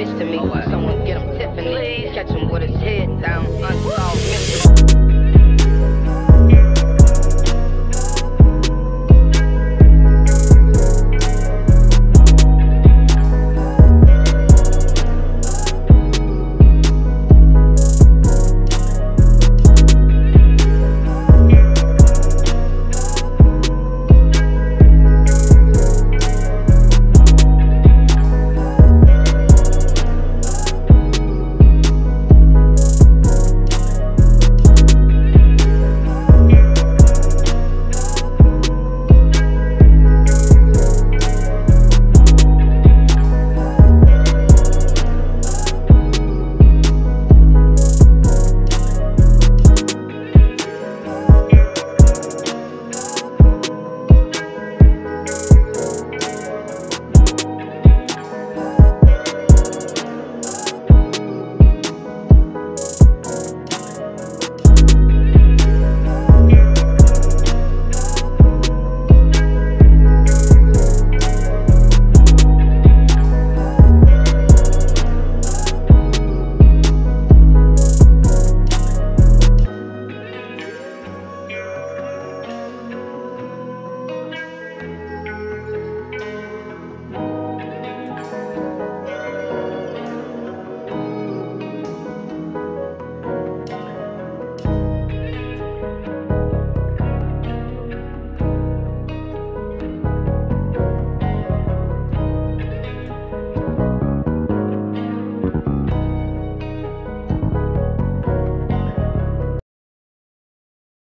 bitch to me. Someone get him Tiffany. Catch him with his head down, unsolved.